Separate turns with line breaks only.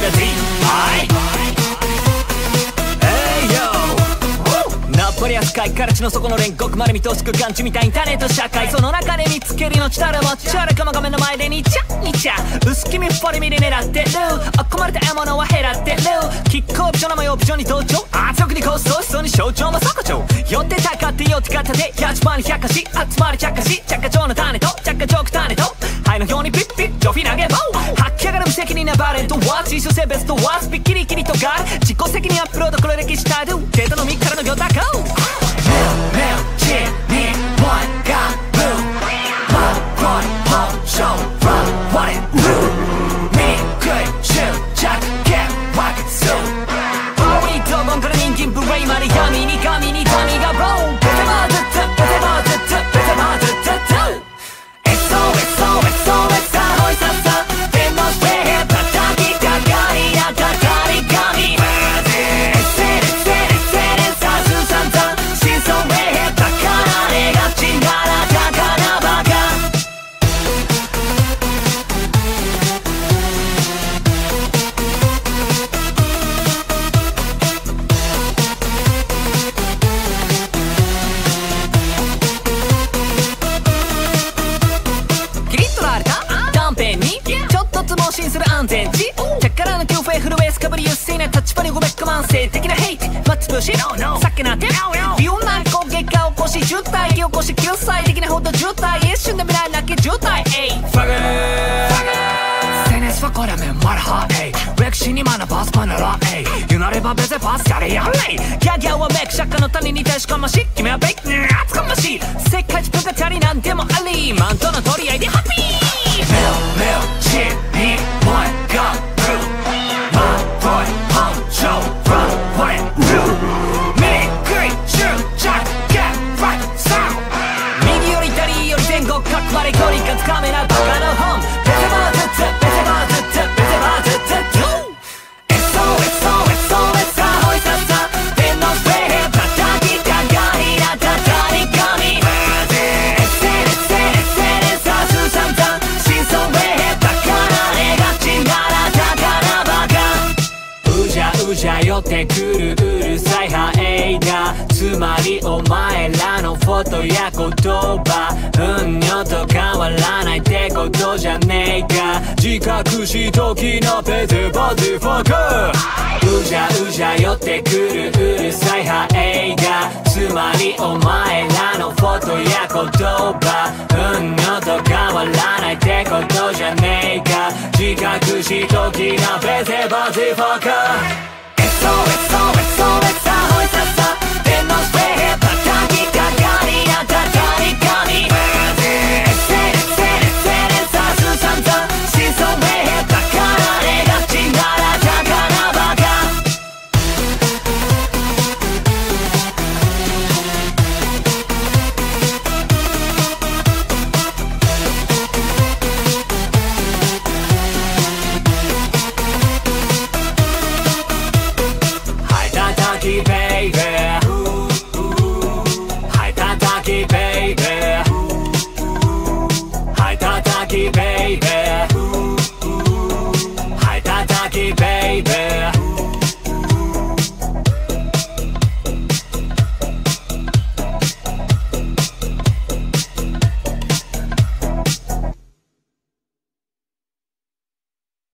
だぜはいナポリアス海から地の底の煉獄まで見通す空間地みたいインタネット社会その中で見つける命たらもっちゃらかまが目の前でにちゃにちゃ薄気味っぽり見で狙って。るあこまれた獲物は減らって。るキックオプションの模様オプションに登場圧力にコストしそうに象徴も底長寄ってたかって寄ってかたで100番に100かし集まり着火し着火長の種と。着火長種と肺の表にピッピッジョフィ投げ。棒吐き上がる無責任なバレントワーツ一緒性ベストワースピッキリキリとガール自己責任アップロード黒歴史タイドゥデータのみからの魚高 Mel, Jimmy, one する安全地。着からの急フェイフルウェイスかぶりゆっせいなタッチパリゴベック慢性的なヘイト。マッチプッシュさっけなってビューナン攻撃が起こし渋滞起こし救済的なほど渋滞。一瞬で未来なき渋滞。エイファグセネスはこれめまだはエイ歴史に学ばすパネラエイ言うなれば別にパスやれやれギャギャはメイク釈迦の谷に確かまし君はベイク厚かましい。世界一文化チャリなんでもあり。マントの取り合いでハッピー前後角まで距離がつかめないバカの本。ベテバーズッツベテバーズッツベテバーズッツ SOSOSOS 青いささ手の上叩きかかりなたたり神エセレセレセレさすさんざん真相へだかられがちならだからバカうじゃうじゃ寄ってくるうるさいハエがつまりお前らのフォトや言葉わらないってことじゃねえか自覚しときのペテバズフォーカーうじゃうじゃ寄ってくるうるさいハエがつまりお前らのフォトや言葉うんにょと変わらないってことじゃねえか自覚しときのペテバズフォーカー SOSOSO 叩き